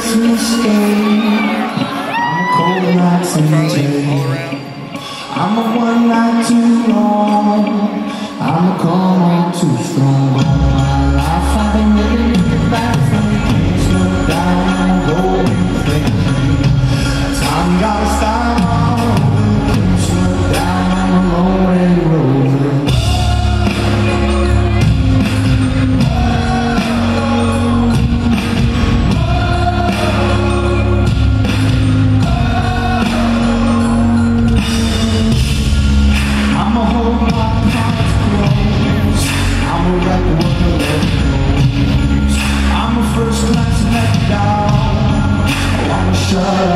Christmas day. I'm a cold night Sunday. I'm a one night too long.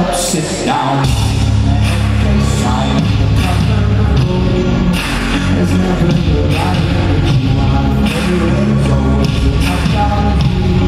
up, sit down. There's never the right way, my favorite is always the top down.